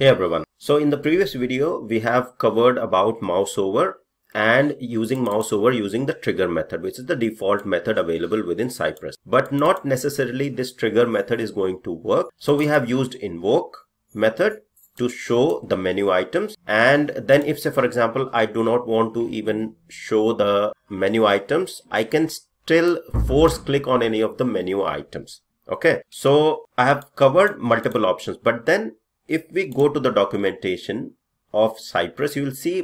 Hey everyone. So in the previous video, we have covered about mouse over and using mouse over using the trigger method, which is the default method available within Cypress. But not necessarily this trigger method is going to work. So we have used invoke method to show the menu items. And then if say, for example, I do not want to even show the menu items, I can still force click on any of the menu items. Okay. So I have covered multiple options, but then if we go to the documentation of Cypress, you will see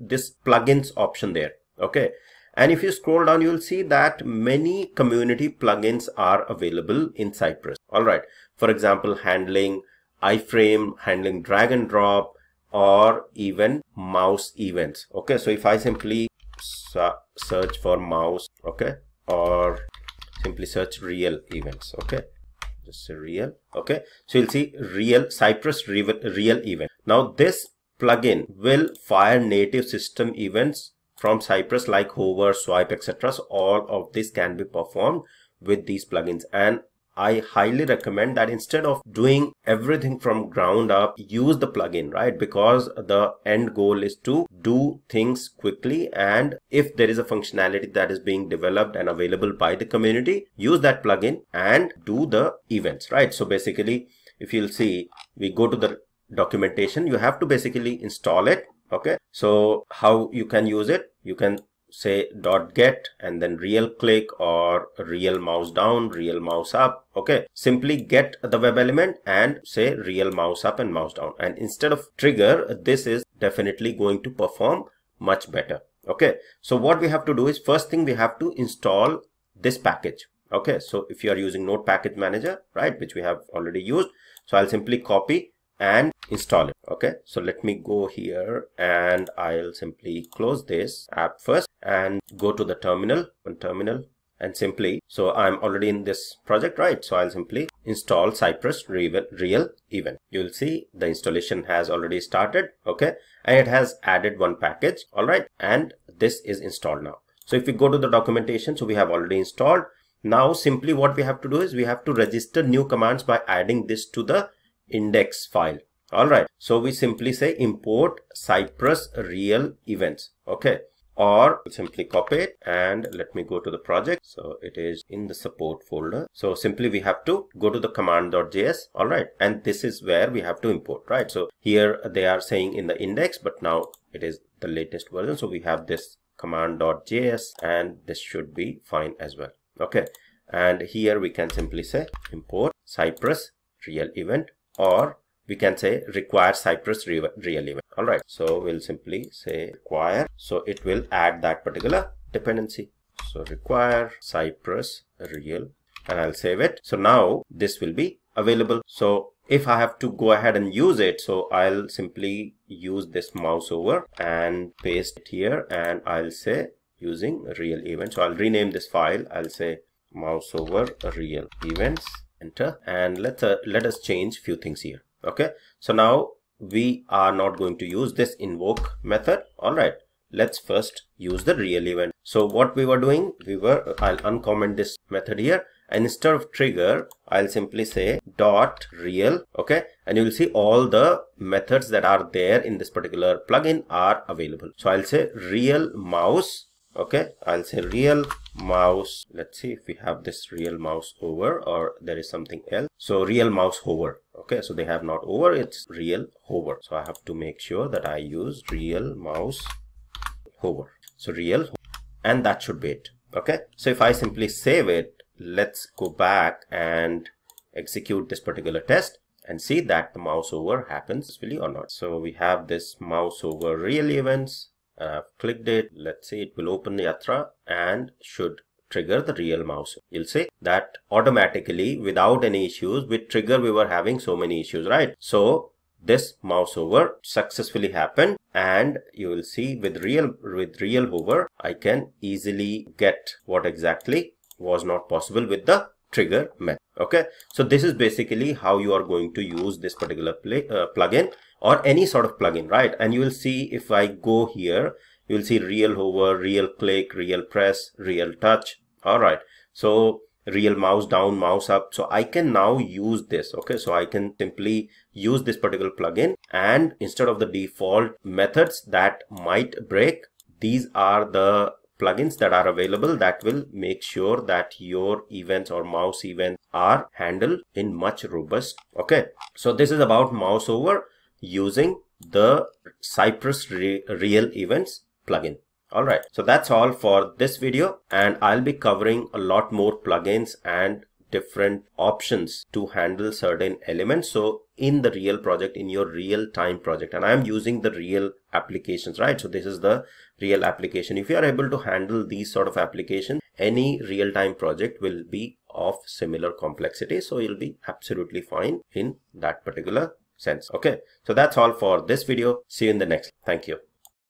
this plugins option there. Okay. And if you scroll down, you will see that many community plugins are available in Cypress. All right. For example, handling iframe, handling drag and drop, or even mouse events. Okay. So if I simply search for mouse, okay, or simply search real events. Okay just real okay? So you'll see real cypress real, real event. Now this plugin will fire native system events from cypress like hover swipe etc so all of this can be performed with these plugins. And I highly recommend that instead of doing everything from ground up, use the plugin, right? Because the end goal is to do things quickly. And if there is a functionality that is being developed and available by the community, use that plugin and do the events, right? So basically, if you'll see, we go to the documentation, you have to basically install it. Okay. So how you can use it? You can say dot get and then real click or real mouse down real mouse up. Okay. Simply get the web element and say real mouse up and mouse down. And instead of trigger this is definitely going to perform much better. Okay. So what we have to do is first thing we have to install this package. Okay. So if you are using node package manager right which we have already used so i'll simply copy and install it okay? So let me go here and i'll simply close this app first and go to the terminal on terminal and simply so i'm already in this project right? So i'll simply install cypress real, real event. You'll see the installation has already started okay? And it has added one package all right? And this is installed now. So if we go to the documentation so we have already installed. Now simply what we have to do is we have to register new commands by adding this to the index file. All right. So we simply say import cypress real events. Okay. Or simply copy it and let me go to the project. So it is in the support folder. So simply we have to go to the command.js all right. And this is where we have to import right? So here they are saying in the index but now it is the latest version. So we have this command.js and this should be fine as well. Okay. And here we can simply say import cypress real event or we can say require cypress real event all right so we'll simply say require. So it will add that particular dependency. So require cypress real and i'll save it. So now this will be available. So if i have to go ahead and use it so i'll simply use this mouse over and paste it here and i'll say using real event so i'll rename this file. I'll say mouse over real events enter and let's uh, let us change few things here. Okay? So now we are not going to use this invoke method. All right let's first use the real event. So what we were doing we were i'll uncomment this method here. And instead of trigger i'll simply say dot real. Okay? And you will see all the methods that are there in this particular plugin are available. So i'll say real mouse okay i'll say real mouse. Let's see if we have this real mouse over or there is something else. So real mouse hover okay so they have not over it's real hover. So i have to make sure that i use real mouse hover. So real and that should be it. Okay so if i simply save it let's go back and execute this particular test and see that the mouse over happens really or not. So we have this mouse over real events I've clicked it let's see it will open the Yatra and should trigger the real mouse. You'll see that automatically without any issues with trigger we were having so many issues right? So this mouse over successfully happened and you will see with real with real hover i can easily get what exactly was not possible with the trigger method. Okay? So this is basically how you are going to use this particular play, uh, plugin or any sort of plugin right? And you will see if i go here you will see real hover real click real press real touch. All right. So real mouse down mouse up. So i can now use this okay? So i can simply use this particular plugin and instead of the default methods that might break these are the plugins that are available that will make sure that your events or mouse events are handled in much robust okay? So this is about mouse over using the cypress Re real events plugin Alright, so that's all for this video and I'll be covering a lot more plugins and different options to handle certain elements. So in the real project, in your real time project, and I'm using the real applications, right? So this is the real application. If you are able to handle these sort of applications, any real time project will be of similar complexity. So you'll be absolutely fine in that particular sense. Okay. So that's all for this video. See you in the next. Thank you.